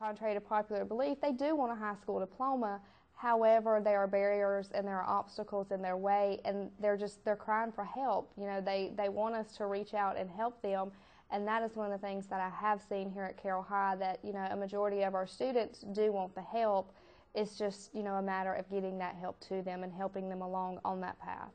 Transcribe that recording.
contrary to popular belief, they do want a high school diploma. However, there are barriers and there are obstacles in their way, and they're just they're crying for help. You know, they they want us to reach out and help them, and that is one of the things that I have seen here at Carroll High. That you know, a majority of our students do want the help. It's just you know a matter of getting that help to them and helping them along on that path.